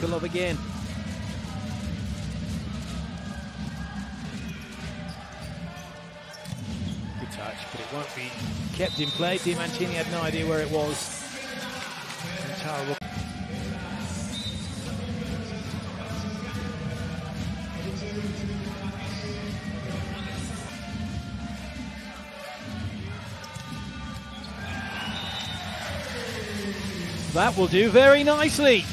Sokolov again. Good touch, but it won't be kept in play. Di Mancini had no idea where it was. Terrible. That will do very nicely.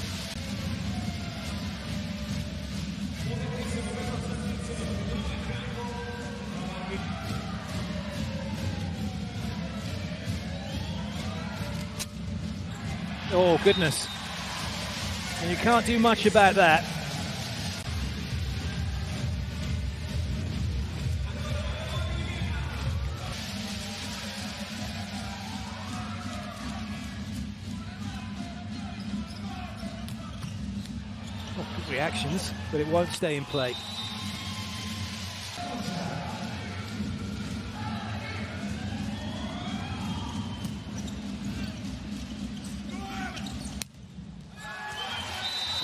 Oh, goodness. And you can't do much about that. Oh, reactions, but it won't stay in play.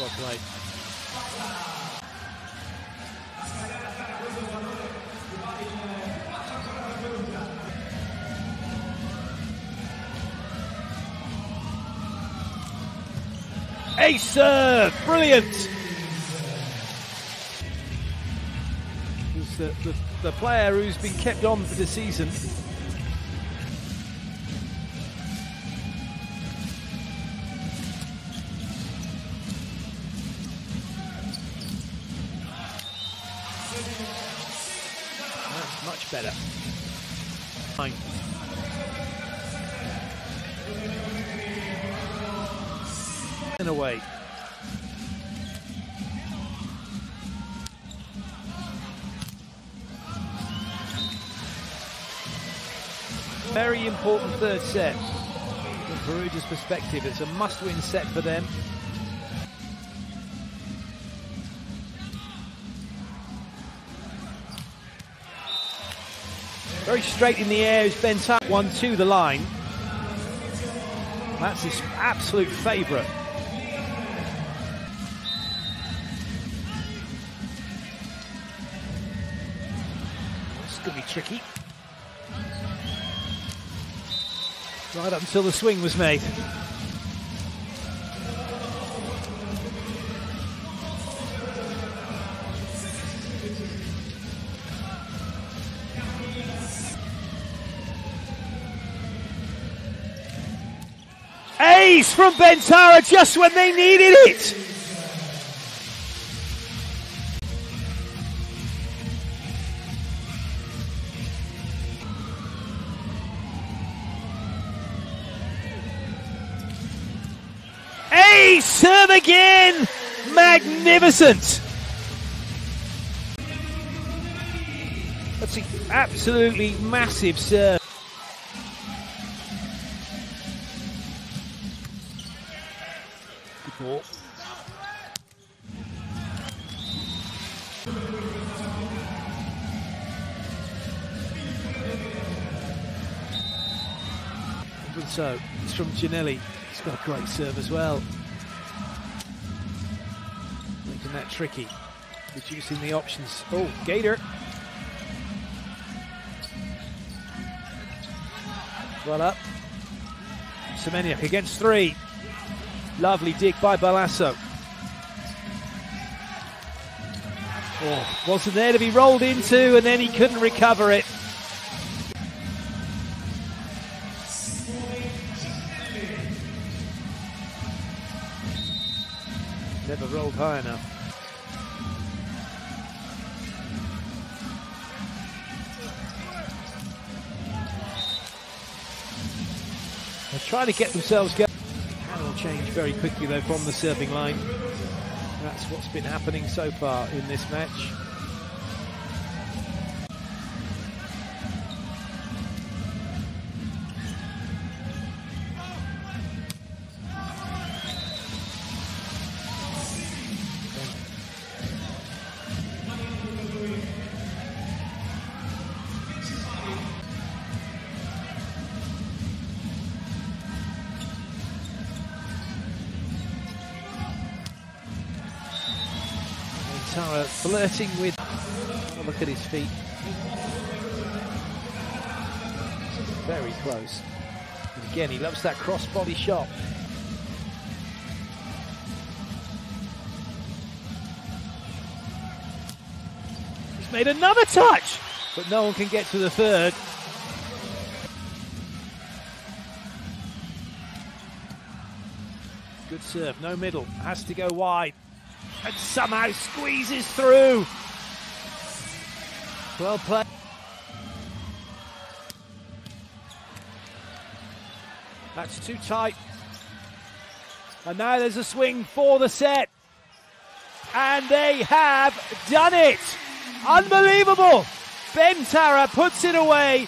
Well played. Ace! Brilliant! The, the, the player who's been kept on for the season. Much better. Fine. And away. Very important third set. From Perugia's perspective, it's a must-win set for them. Very straight in the air is Ben Tara. One to the line. That's his absolute favourite. It's going to be tricky. Right up until the swing was made. Ace from Ben Tara just when they needed it. Ace serve again. Magnificent. That's an absolutely massive serve. So, it's from Giannelli. He's got a great serve as well. Making that tricky. Reducing the options. Oh, Gator. Well up. Semeniuk against three. Lovely dig by Balaso. Oh, wasn't there to be rolled into, and then he couldn't recover it. Never rolled high enough. They're trying to get themselves going. Panel change very quickly though from the serving line. That's what's been happening so far in this match. Tara flirting with. Oh, look at his feet. Very close. And again, he loves that cross-body shot. He's made another touch, but no one can get to the third. Good serve, no middle, has to go wide, and somehow squeezes through. Well played. That's too tight. And now there's a swing for the set. And they have done it. Unbelievable. Ben Tara puts it away